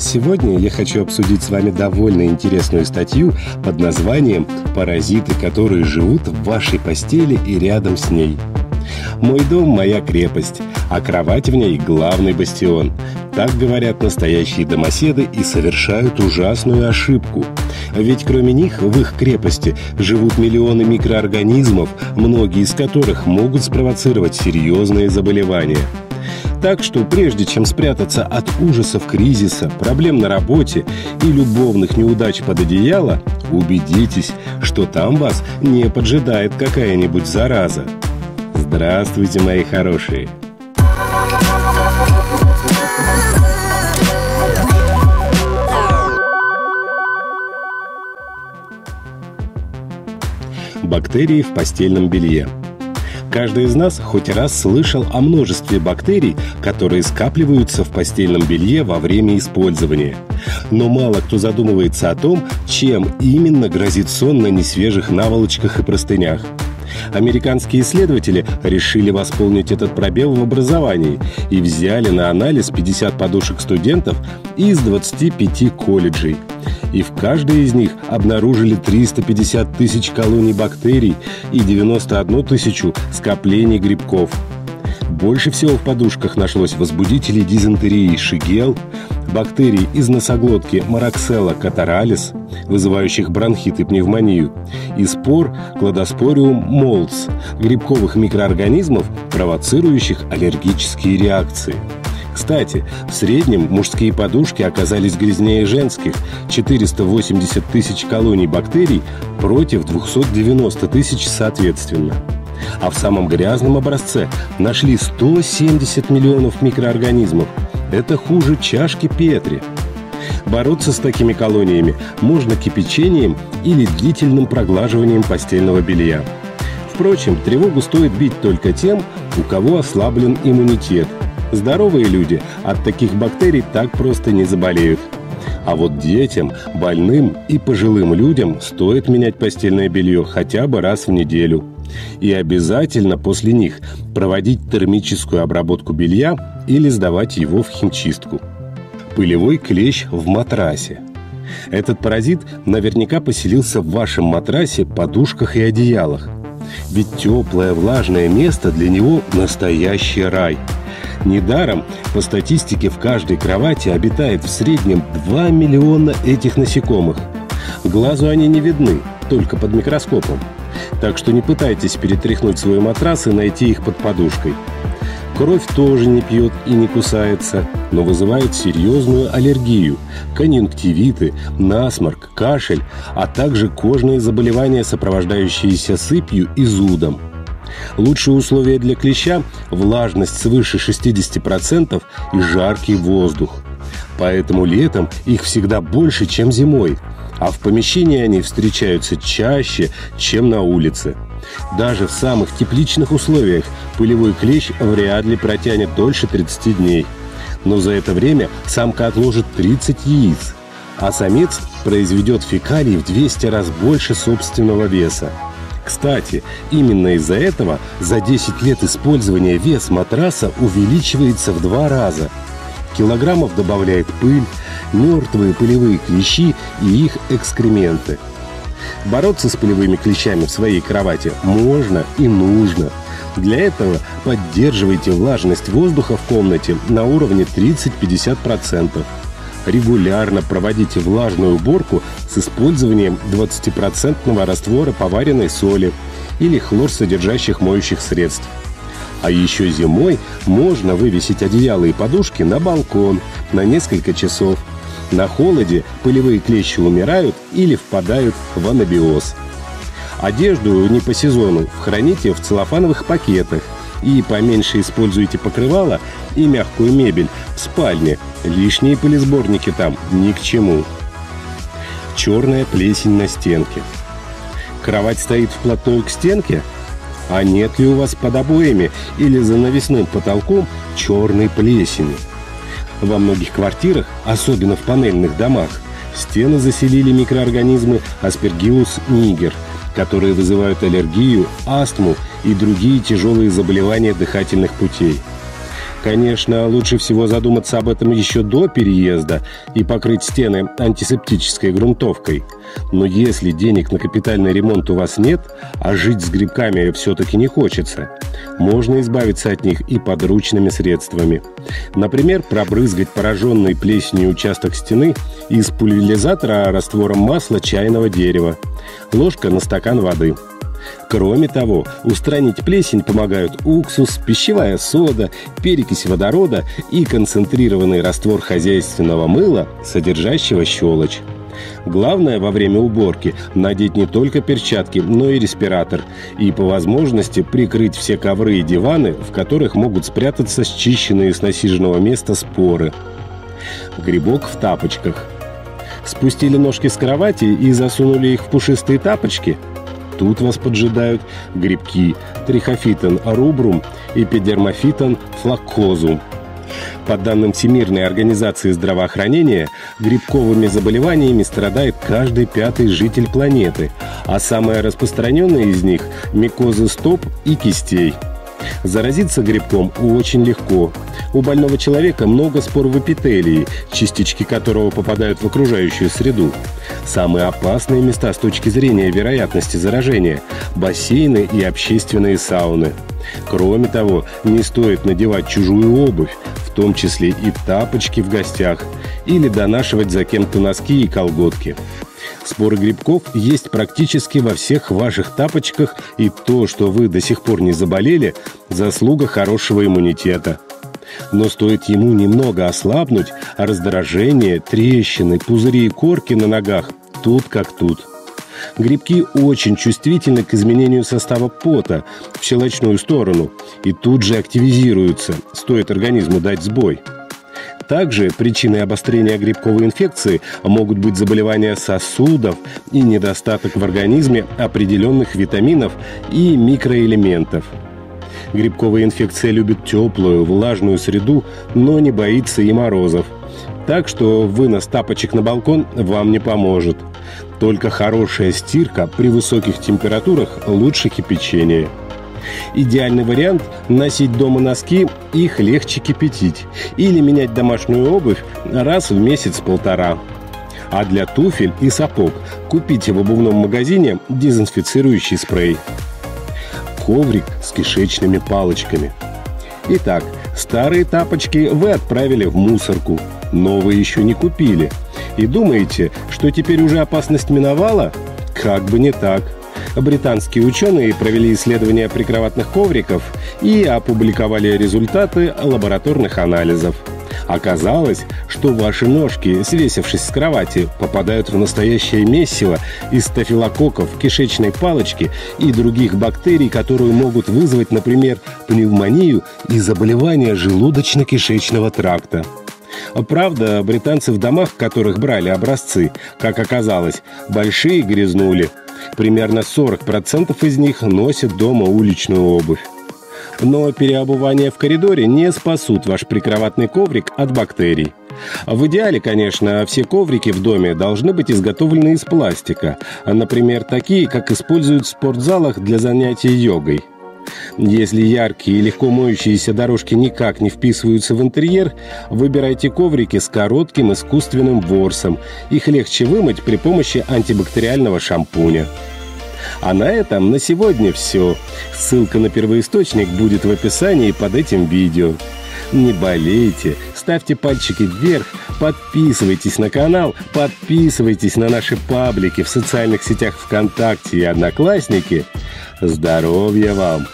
Сегодня я хочу обсудить с вами довольно интересную статью под названием «Паразиты, которые живут в вашей постели и рядом с ней». Мой дом – моя крепость, а кровать в ней – главный бастион. Так говорят настоящие домоседы и совершают ужасную ошибку. Ведь кроме них в их крепости живут миллионы микроорганизмов, многие из которых могут спровоцировать серьезные заболевания – так что прежде чем спрятаться от ужасов кризиса, проблем на работе и любовных неудач под одеяло, убедитесь, что там вас не поджидает какая-нибудь зараза. Здравствуйте, мои хорошие! Бактерии в постельном белье – Каждый из нас хоть раз слышал о множестве бактерий, которые скапливаются в постельном белье во время использования. Но мало кто задумывается о том, чем именно грозит сон на несвежих наволочках и простынях. Американские исследователи решили восполнить этот пробел в образовании и взяли на анализ 50 подушек студентов из 25 колледжей – и в каждой из них обнаружили 350 тысяч колоний бактерий и 91 тысячу скоплений грибков. Больше всего в подушках нашлось возбудителей дизентерии шигел, бактерий из носоглотки Мараксела катаралис, вызывающих бронхит и пневмонию, и спор кладоспориум молс, грибковых микроорганизмов, провоцирующих аллергические реакции – кстати, в среднем мужские подушки оказались грязнее женских – 480 тысяч колоний бактерий против 290 тысяч соответственно. А в самом грязном образце нашли 170 миллионов микроорганизмов. Это хуже чашки Петри. Бороться с такими колониями можно кипячением или длительным проглаживанием постельного белья. Впрочем, тревогу стоит бить только тем, у кого ослаблен иммунитет – Здоровые люди от таких бактерий так просто не заболеют. А вот детям, больным и пожилым людям стоит менять постельное белье хотя бы раз в неделю. И обязательно после них проводить термическую обработку белья или сдавать его в химчистку. Пылевой клещ в матрасе. Этот паразит наверняка поселился в вашем матрасе, подушках и одеялах. Ведь теплое влажное место для него настоящий рай – Недаром, по статистике, в каждой кровати обитает в среднем 2 миллиона этих насекомых. Глазу они не видны, только под микроскопом. Так что не пытайтесь перетряхнуть свой матрас и найти их под подушкой. Кровь тоже не пьет и не кусается, но вызывает серьезную аллергию, конъюнктивиты, насморк, кашель, а также кожные заболевания, сопровождающиеся сыпью и зудом – Лучшие условия для клеща – влажность свыше 60% и жаркий воздух. Поэтому летом их всегда больше, чем зимой, а в помещении они встречаются чаще, чем на улице. Даже в самых тепличных условиях пылевой клещ вряд ли протянет дольше 30 дней. Но за это время самка отложит 30 яиц, а самец произведет фекалий в 200 раз больше собственного веса. Кстати, именно из-за этого за 10 лет использования вес матраса увеличивается в два раза. Килограммов добавляет пыль, мертвые пылевые клещи и их экскременты. Бороться с пылевыми клещами в своей кровати можно и нужно. Для этого поддерживайте влажность воздуха в комнате на уровне 30-50% регулярно проводите влажную уборку с использованием 20% раствора поваренной соли или хлор содержащих моющих средств. А еще зимой можно вывесить одеяло и подушки на балкон на несколько часов. На холоде пылевые клещи умирают или впадают в анабиоз. Одежду не по сезону храните в целлофановых пакетах и поменьше используйте покрывало и мягкую мебель в спальне – Лишние пылесборники там ни к чему. Черная плесень на стенке. Кровать стоит вплотную к стенке? А нет ли у вас под обоями или за навесным потолком черной плесени? Во многих квартирах, особенно в панельных домах, стены заселили микроорганизмы Aspergillus niger, которые вызывают аллергию, астму и другие тяжелые заболевания дыхательных путей – Конечно, лучше всего задуматься об этом еще до переезда и покрыть стены антисептической грунтовкой. Но если денег на капитальный ремонт у вас нет, а жить с грибками все-таки не хочется, можно избавиться от них и подручными средствами. Например, пробрызгать пораженный плесенью участок стены из пульверизатора раствором масла чайного дерева. Ложка на стакан воды – Кроме того, устранить плесень помогают уксус, пищевая сода, перекись водорода и концентрированный раствор хозяйственного мыла, содержащего щелочь. Главное во время уборки надеть не только перчатки, но и респиратор. И по возможности прикрыть все ковры и диваны, в которых могут спрятаться счищенные с насиженного места споры. Грибок в тапочках. Спустили ножки с кровати и засунули их в пушистые тапочки – тут вас поджидают грибки Trichophyton rubrum, Epidermophyton floccosum. По данным Всемирной организации здравоохранения, грибковыми заболеваниями страдает каждый пятый житель планеты, а самое распространенное из них – микозы стоп и кистей. Заразиться грибком очень легко. У больного человека много спор в эпителии, частички которого попадают в окружающую среду. Самые опасные места с точки зрения вероятности заражения – бассейны и общественные сауны. Кроме того, не стоит надевать чужую обувь, в том числе и тапочки в гостях, или донашивать за кем-то носки и колготки. Споры грибков есть практически во всех ваших тапочках, и то, что вы до сих пор не заболели, заслуга хорошего иммунитета. Но стоит ему немного ослабнуть, а раздражение, трещины, пузыри и корки на ногах тут как тут. Грибки очень чувствительны к изменению состава пота в щелочную сторону и тут же активизируются, стоит организму дать сбой. Также причиной обострения грибковой инфекции могут быть заболевания сосудов и недостаток в организме определенных витаминов и микроэлементов – Грибковая инфекция любит теплую, влажную среду, но не боится и морозов. Так что вынос тапочек на балкон вам не поможет. Только хорошая стирка при высоких температурах лучше кипячения. Идеальный вариант – носить дома носки, их легче кипятить. Или менять домашнюю обувь раз в месяц-полтора. А для туфель и сапог купите в обувном магазине дезинфицирующий спрей коврик с кишечными палочками. Итак, старые тапочки вы отправили в мусорку, новые еще не купили. И думаете, что теперь уже опасность миновала? Как бы не так. Британские ученые провели исследования прикроватных ковриков и опубликовали результаты лабораторных анализов – Оказалось, что ваши ножки, свесившись с кровати, попадают в настоящее месиво из стафилококков, кишечной палочки и других бактерий, которые могут вызвать, например, пневмонию и заболевания желудочно-кишечного тракта. Правда, британцы в домах, в которых брали образцы, как оказалось, большие грязнули. Примерно 40% из них носят дома уличную обувь. Но переобувание в коридоре не спасут ваш прикроватный коврик от бактерий. В идеале, конечно, все коврики в доме должны быть изготовлены из пластика, например, такие, как используют в спортзалах для занятий йогой. Если яркие и легко моющиеся дорожки никак не вписываются в интерьер, выбирайте коврики с коротким искусственным ворсом. Их легче вымыть при помощи антибактериального шампуня. А на этом на сегодня все. Ссылка на первоисточник будет в описании под этим видео. Не болейте, ставьте пальчики вверх, подписывайтесь на канал, подписывайтесь на наши паблики в социальных сетях ВКонтакте и Одноклассники. Здоровья вам!